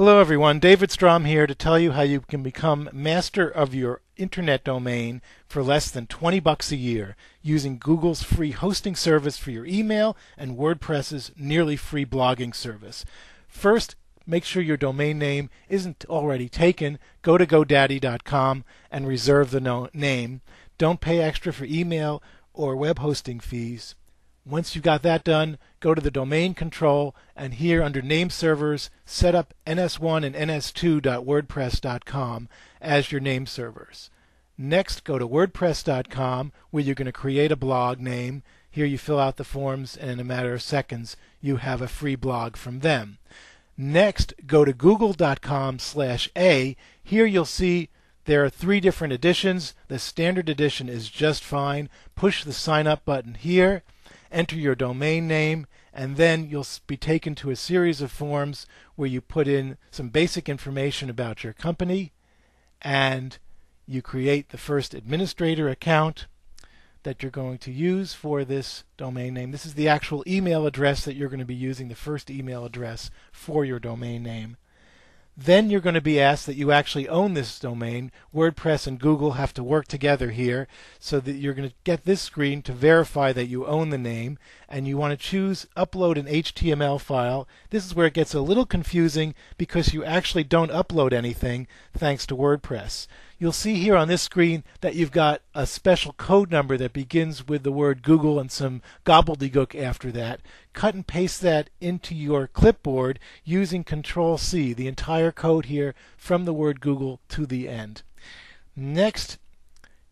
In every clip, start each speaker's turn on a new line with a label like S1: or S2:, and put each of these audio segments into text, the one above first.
S1: Hello everyone, David Strom here to tell you how you can become master of your internet domain for less than 20 bucks a year using Google's free hosting service for your email and WordPress's nearly free blogging service. First, make sure your domain name isn't already taken. Go to godaddy.com and reserve the no- name. Don't pay extra for email or web hosting fees. Once you've got that done, go to the domain control and here under name servers, set up ns1 and ns2.wordpress.com as your name servers. Next, go to wordpress.com where you're going to create a blog name. Here you fill out the forms and in a matter of seconds you have a free blog from them. Next, go to google.com slash a. Here you'll see there are three different editions. The standard edition is just fine. Push the sign up button here enter your domain name, and then you'll be taken to a series of forms where you put in some basic information about your company and you create the first administrator account that you're going to use for this domain name. This is the actual email address that you're going to be using, the first email address for your domain name. Then you're going to be asked that you actually own this domain. WordPress and Google have to work together here so that you're going to get this screen to verify that you own the name and you want to choose upload an HTML file. This is where it gets a little confusing because you actually don't upload anything thanks to WordPress. You'll see here on this screen that you've got a special code number that begins with the word Google and some gobbledygook after that. Cut and paste that into your clipboard using Control C, the entire code here from the word Google to the end. Next,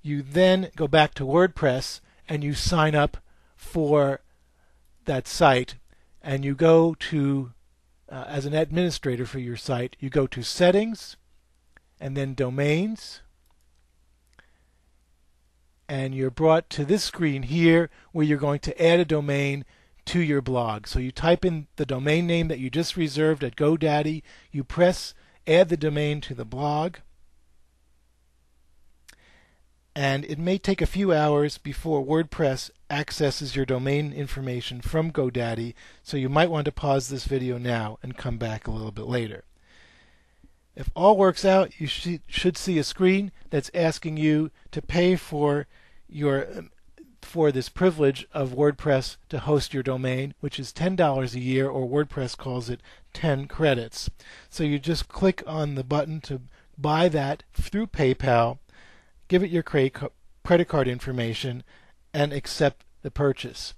S1: you then go back to WordPress and you sign up for that site and you go to uh, as an administrator for your site you go to settings and then domains. And you're brought to this screen here where you're going to add a domain to your blog. So you type in the domain name that you just reserved at GoDaddy, you press add the domain to the blog, and it may take a few hours before WordPress accesses your domain information from GoDaddy, so you might want to pause this video now and come back a little bit later. If all works out, you should see a screen that's asking you to pay for your um, for this privilege of WordPress to host your domain, which is $10 a year, or WordPress calls it 10 credits. So you just click on the button to buy that through PayPal, give it your credit card information, and accept the purchase.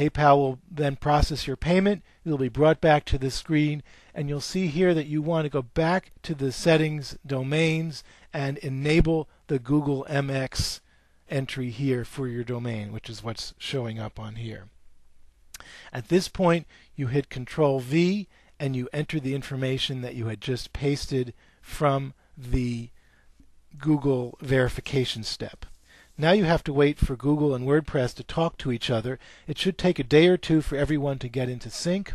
S1: PayPal will then process your payment. It'll be brought back to the screen, and you'll see here that you want to go back to the settings, domains, and enable the Google MX entry here for your domain, which is what's showing up on here. At this point, you hit Control V and you enter the information that you had just pasted from the Google verification step. Now you have to wait for Google and WordPress to talk to each other. It should take a day or two for everyone to get into sync.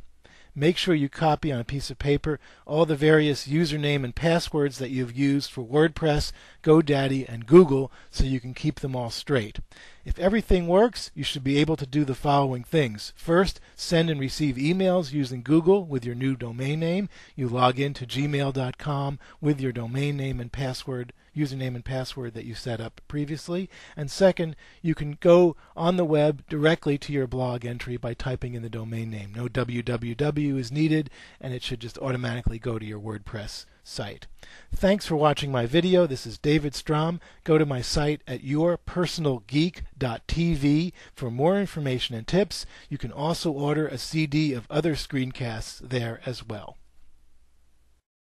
S1: Make sure you copy on a piece of paper all the various username and passwords that you've used for WordPress, GoDaddy, and Google so you can keep them all straight. If everything works, you should be able to do the following things. First, send and receive emails using Google with your new domain name. You log in to gmail.com with your domain name and password, username and password that you set up previously. And second, you can go on the web directly to your blog entry by typing in the domain name. No www is needed, and it should just automatically go to your WordPress site. Thanks for watching my video. This is David Strom. Go to my site at yourpersonalgeek.tv for more information and tips. You can also order a CD of other screencasts there as well.